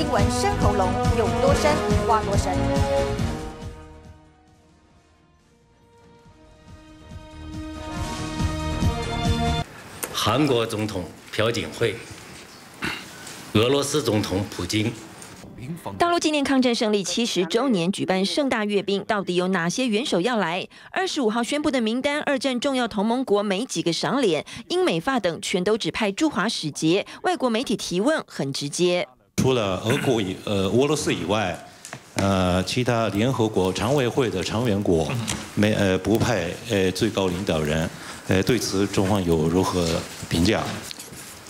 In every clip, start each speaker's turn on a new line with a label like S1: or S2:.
S1: 新闻深喉咙，有多深挖多深。
S2: 韩国总统朴槿惠，俄罗斯总统普京。
S3: 大陆纪念抗战胜利七十周年，举办盛大阅兵，到底有哪些元首要来？二十五号宣布的名单，二战重要同盟国没几个赏脸，英美法等全都只派驻华使节。外国媒体提问很直接，
S4: 除了俄国以呃俄罗斯以外，呃其他联合国常委会的成员国没呃不派呃最高领导人，呃对此中方有如何评价？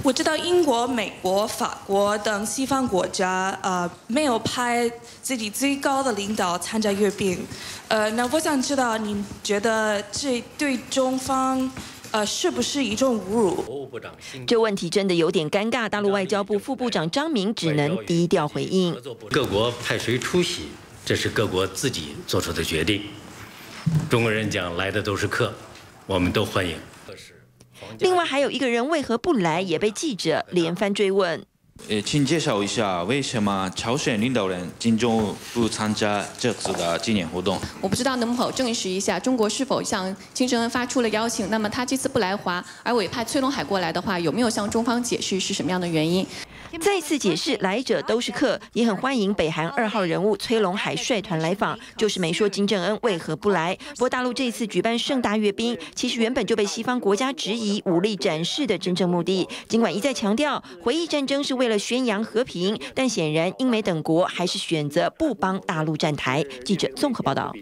S5: 我知道英国、美国、法国等西方国家，呃，没有派自己最高的领导参加阅兵，呃，那我想知道，您觉得这对中方，呃，是不是一种侮辱？
S3: 这问题真的有点尴尬。大陆外交部副部长张明只能低调回应：
S2: 各国派谁出席，这是各国自己做出的决定。中国人讲来的都是客，我们都欢迎。
S3: 另外还有一个人为何不来，也被记者连番追问。
S6: 呃，请介绍一下为什么朝鲜领导人金正恩不参加这次的纪念活动？
S7: 我不知道能否证实一下，中国是否向金正恩发出了邀请？那么他这次不来华，而委派崔龙海过来的话，有没有向中方解释是什么样的原因？
S3: 再次解释，来者都是客，也很欢迎北韩二号人物崔龙海率团来访，就是没说金正恩为何不来。不过大陆这次举办盛大阅兵，其实原本就被西方国家质疑武力展示的真正目的。尽管一再强调回忆战争是为了宣扬和平，但显然英美等国还是选择不帮大陆站台。记者综合报道。